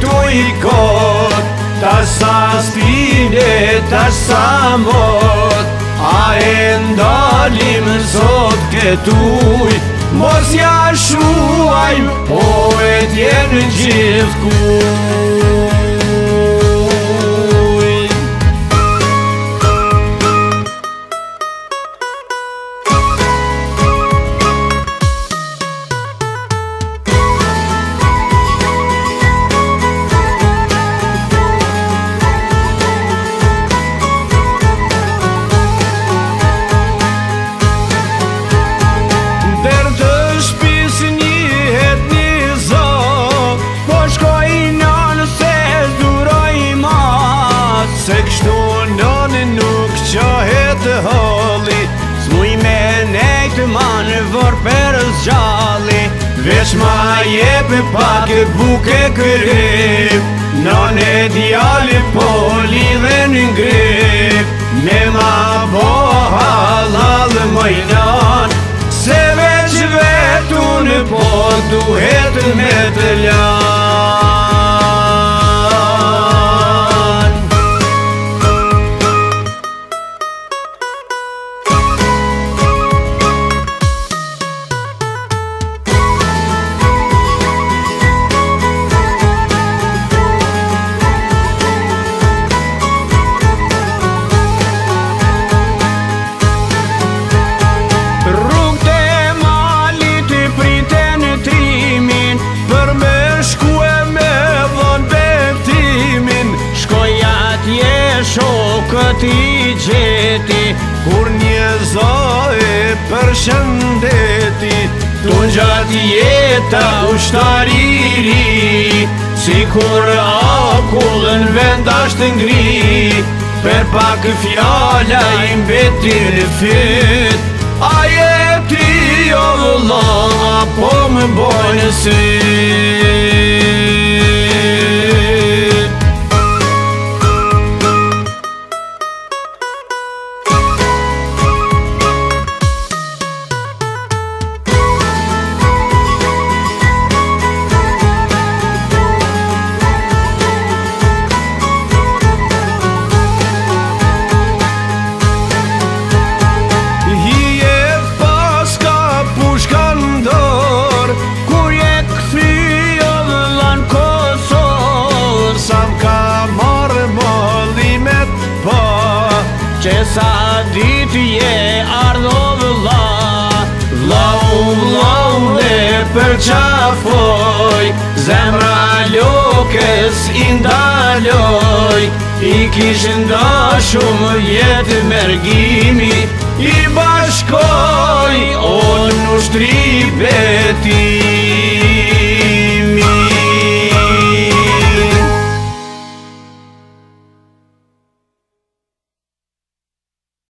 tu i kod Ta sa stine, ta sa mod A e ndalim sot këtuj Mos ja shruaj, po e tjenë gjithë gjalli Vesh ma jepe pak e buke kërëp Non e djali poli dhe një ngrip Me ma bo halal mojnan Se veç vetu në po duhet me të lan Kur një zoe për shëndeti Të gjatë jeta u shtariri Si kur akullën vendashtë ngri Per pak fjalla i mbeti në fit A jeti ti jo vëllon apo më bojnë sit Që sa ditë je ardo dhe la Vla u vla u ne për qafoj Zemra lokes i ndaloj I kishë nda shumë jetë mergimi I bashkoj, o në shtri beti